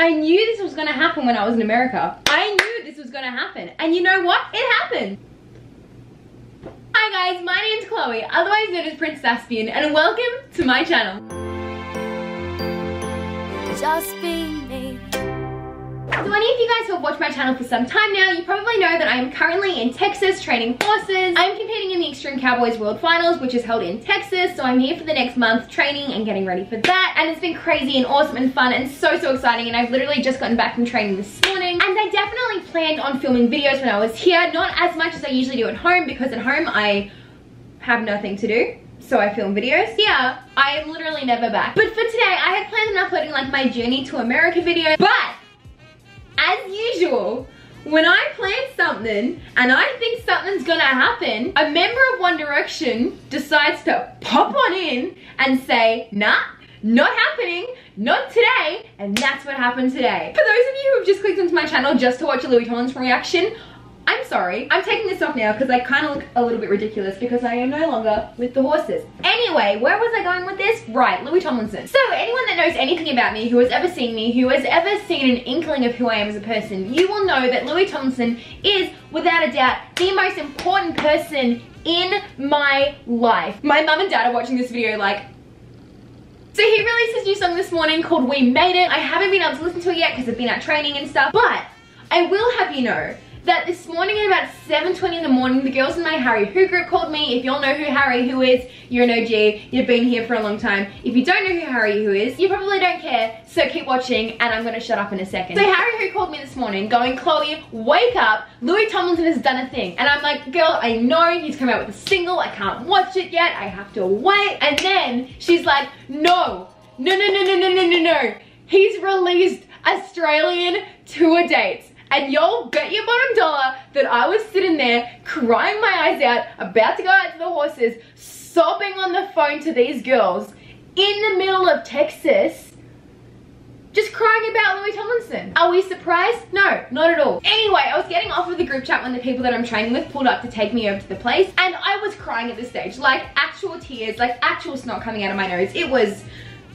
I knew this was gonna happen when I was in America. I knew this was gonna happen. And you know what? It happened. Hi guys, my name's Chloe, otherwise known as Princess Aspien, and welcome to my channel. Just be. So any of you guys who have watched my channel for some time now, you probably know that I am currently in Texas training horses. I'm competing in the Extreme Cowboys World Finals, which is held in Texas, so I'm here for the next month training and getting ready for that. And it's been crazy and awesome and fun and so, so exciting. And I've literally just gotten back from training this morning. And I definitely planned on filming videos when I was here, not as much as I usually do at home, because at home I have nothing to do so I film videos. Yeah, I am literally never back. But for today, I had planned on uploading like my journey to America video, but as usual, when I plan something and I think something's gonna happen, a member of One Direction decides to pop on in and say, nah, not happening, not today, and that's what happened today. For those of you who have just clicked onto my channel just to watch a Louis Tomlinson reaction, I'm sorry. I'm taking this off now because I kind of look a little bit ridiculous because I am no longer with the horses. Anyway, where was I going with this? Right, Louis Tomlinson. So anyone that knows anything about me, who has ever seen me, who has ever seen an inkling of who I am as a person, you will know that Louis Tomlinson is, without a doubt, the most important person in my life. My mum and dad are watching this video like, so he released his new song this morning called We Made It. I haven't been able to listen to it yet because I've been out training and stuff, but I will have you know that this morning at about 7.20 in the morning, the girls in my Harry Who group called me. If you all know who Harry Who is, you're an OG. You've been here for a long time. If you don't know who Harry Who is, you probably don't care. So keep watching and I'm gonna shut up in a second. So Harry Who called me this morning going, Chloe, wake up. Louis Tomlinson has done a thing. And I'm like, girl, I know he's come out with a single. I can't watch it yet. I have to wait. And then she's like, no, no, no, no, no, no, no, no, no. He's released Australian tour dates. And y'all bet your bottom dollar that I was sitting there crying my eyes out, about to go out to the horses, sobbing on the phone to these girls in the middle of Texas, just crying about Louis Tomlinson. Are we surprised? No, not at all. Anyway, I was getting off of the group chat when the people that I'm training with pulled up to take me over to the place, and I was crying at this stage, like actual tears, like actual snot coming out of my nose. It was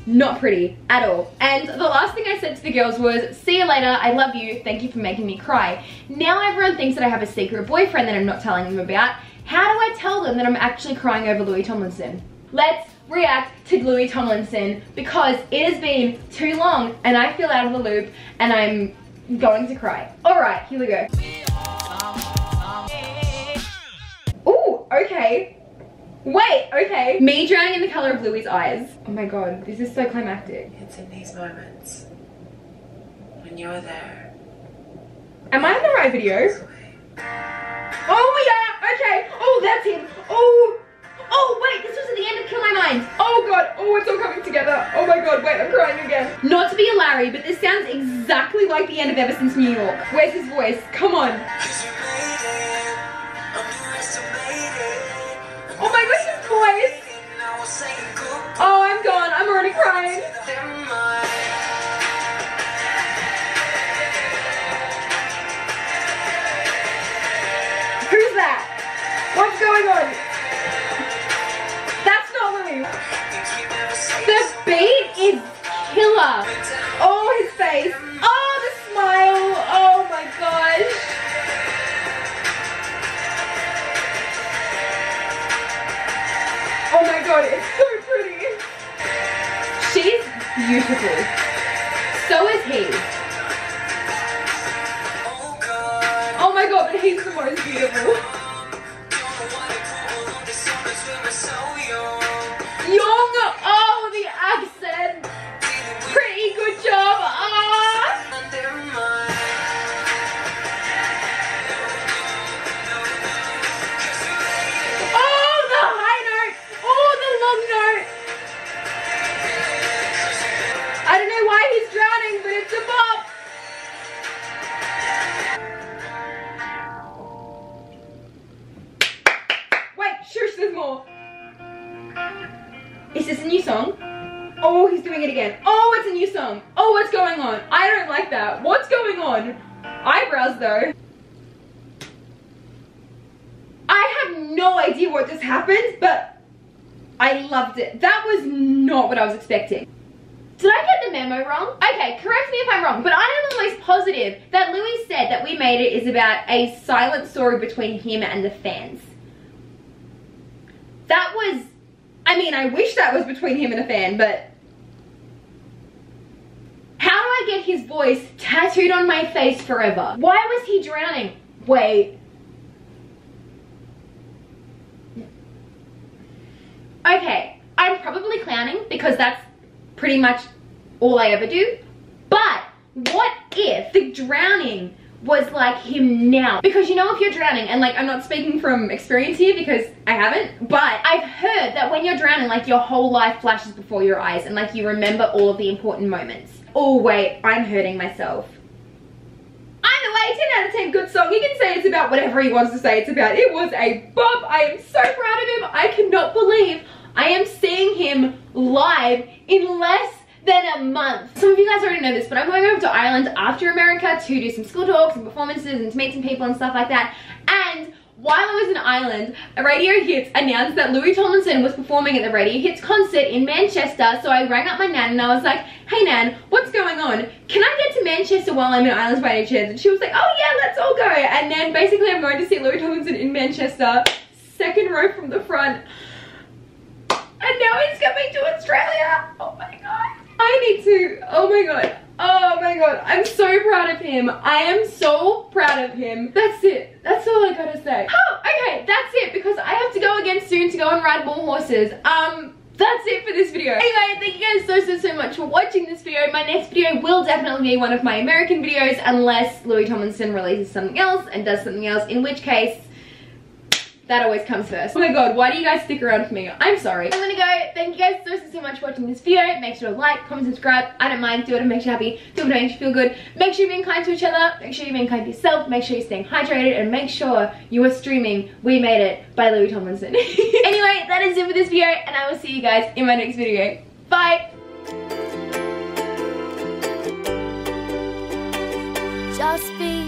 not pretty at all. And the last thing I said to the girls was, see you later, I love you, thank you for making me cry. Now everyone thinks that I have a secret boyfriend that I'm not telling them about. How do I tell them that I'm actually crying over Louis Tomlinson? Let's react to Louis Tomlinson because it has been too long and I feel out of the loop and I'm going to cry. All right, here we go. Ooh, okay. Wait, okay. Me drowning in the color of Louis' eyes. Oh my god, this is so climactic. It's in these moments when you're there. Am I in the right video? Oh yeah, okay. Oh, that's him. Oh, oh wait, this was at the end of Kill My Mind. Oh god, oh, it's all coming together. Oh my god, wait, I'm crying again. Not to be a Larry, but this sounds exactly like the end of Ever Since New York. Where's his voice? Come on. Oh my gosh, his voice. Oh, I'm gone. I'm already crying. Who's that? What's going on? That's not Louis. The beat is killer. Oh, his face. My god, it's so pretty. She's beautiful. So is he. Oh my god, but he's the most beautiful. Young, more. Is this a new song? Oh, he's doing it again. Oh, it's a new song. Oh, what's going on? I don't like that. What's going on? Eyebrows, though. I have no idea what just happened, but I loved it. That was not what I was expecting. Did I get the memo wrong? Okay, correct me if I'm wrong, but I am almost positive that Louis said that We Made It is about a silent story between him and the fans. That was, I mean, I wish that was between him and a fan, but how do I get his voice tattooed on my face forever? Why was he drowning? Wait. Okay, I'm probably clowning because that's pretty much all I ever do. But what if the drowning was like him now? Because you know if you're drowning, and like I'm not speaking from experience here because I haven't, but I've heard that when you're drowning, like your whole life flashes before your eyes and like you remember all of the important moments. Oh wait, I'm hurting myself. Either way, 10 out of 10 good song. He can say it's about whatever he wants to say it's about. It was a bop. I am so proud of him. I cannot believe I am seeing him live in less than a month. Some of you guys already know this, but I'm going over to Ireland after America to do some school talks and performances and to meet some people and stuff like that. And while I was in Ireland, Radio Hits announced that Louis Tomlinson was performing at the Radio Hits concert in Manchester. So I rang up my nan and I was like, hey nan, what's going on? Can I get to Manchester while I'm in Ireland by any chance? And she was like, oh yeah, let's all go. And then basically I'm going to see Louis Tomlinson in Manchester, second row from the front. And now he's coming to Australia. Oh my god. I need to, oh my god. Oh my god, I'm so proud of him. I am so proud of him. That's it. That's all I gotta say. Oh, okay, that's it because I have to go again soon to go and ride more horses. Um, that's it for this video. Anyway, thank you guys so, so, so much for watching this video. My next video will definitely be one of my American videos unless Louis Tomlinson releases something else and does something else, in which case, that always comes first. Oh my god, why do you guys stick around for me? I'm sorry. I'm gonna go. Thank you guys so, so, so much for watching this video. Make sure to like, comment, subscribe. I don't mind. Do it makes you happy. Do it makes you feel good. Make sure you're being kind to each other. Make sure you're being kind to yourself. Make sure you're staying hydrated. And make sure you are streaming We Made It by Louis Tomlinson. anyway, that is it for this video. And I will see you guys in my next video. Bye! Just be